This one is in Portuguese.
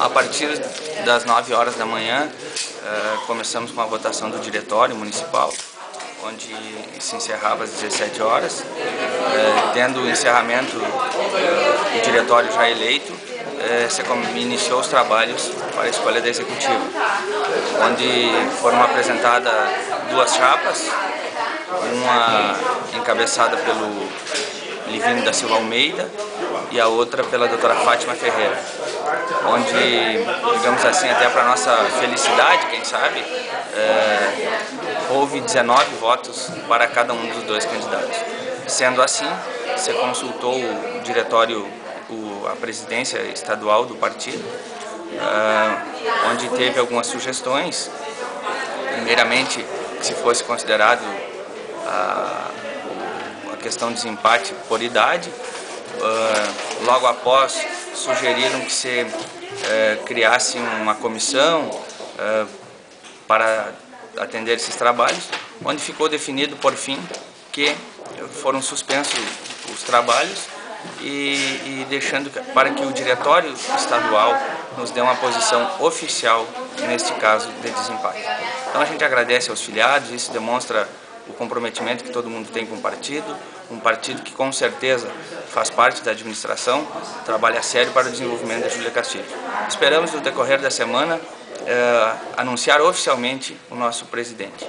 A partir das 9 horas da manhã, uh, começamos com a votação do diretório municipal, onde se encerrava às 17 horas, uh, tendo o encerramento do diretório já eleito, se iniciou os trabalhos para a escolha da executiva, onde foram apresentadas duas chapas, uma encabeçada pelo Livino da Silva Almeida e a outra pela doutora Fátima Ferreira, onde, digamos assim, até para nossa felicidade, quem sabe, é, houve 19 votos para cada um dos dois candidatos. Sendo assim, se consultou o diretório, o, a presidência estadual do partido, é, onde teve algumas sugestões, primeiramente que se fosse considerado a, a questão de desempate por idade, uh, logo após sugeriram que se uh, criasse uma comissão uh, para atender esses trabalhos, onde ficou definido por fim que foram suspensos os trabalhos e, e, deixando para que o diretório estadual nos dê uma posição oficial neste caso de desempate. Então a gente agradece aos filiados, isso demonstra o comprometimento que todo mundo tem com o partido, um partido que com certeza faz parte da administração, trabalha sério para o desenvolvimento da Júlia Castilho. Esperamos no decorrer da semana eh, anunciar oficialmente o nosso presidente.